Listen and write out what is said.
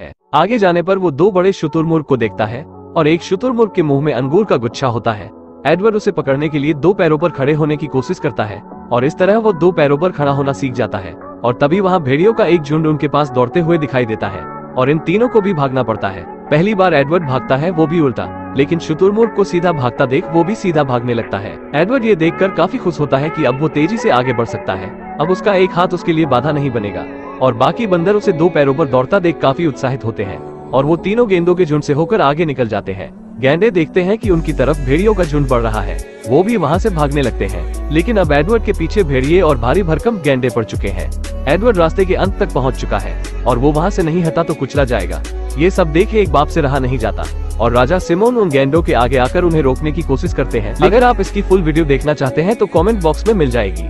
है। आगे जाने पर वो दो बड़े शुतुरमुर्ग को देखता है और एक शुतुरमुर्ग के मुँह में अंगूर का गुच्छा होता है। एडवर्ड उसे पकड़ने के लिए दो पैरों पर खड़े होने की कोशिश करता है और इस तरह वो दो पैरों पर खड़ा होना सीख जाता है और तभी वहाँ भेड़ियों का एक झुंड उनके पास दौड़ते हुए दिखाई देता है और इन तीनों को भी भागना पड़ता है। पहली बार एडवर्ड भागता है, वो भी उल्टा, लेकिन शुतुरमुर्ग को सीधा भागता देख वो भी सीधा भागने लगता है। एडवर्ड ये देखकर काफ़ी खुश होता है कि अब वो तेज़ी से आगे बढ़ सकता है। अब उसका एक हाथ उसके लिए बाधा नहीं बनेगा। और बाकी बंदर उसे दो पैरों पर दौड़ता देख काफ़ी उत्साहित होते हैं और वो तीनों गेंदों के झुंड से होकर आगे निकल जाते हैं। गेंडे देखते हैं कि उनकी तरफ़ भेड़ियों का झुंड बढ़ रहा है। वो भी वहाँ से भागने लगते हैं। लेकिन अब एडवर्ड के पीछे भेड़िए और भारी भरकम गेंडे पड़ चुके हैं। एडवर्ड रास्ते के अंत तक पहुँच चुका है और वो वहाँ से नहीं हटा तो कुचला जाएगा। ये सब देखे एक बाप से रहा नहीं जाता और राजा सिमोन उन गेंडों के आगे आकर उन्हें रोकने की कोशिश करते हैं। अगर आप इसकी फुल वीडियो देखना चाहते हैं तो कमेंट बॉक्स में मिल जाएगी।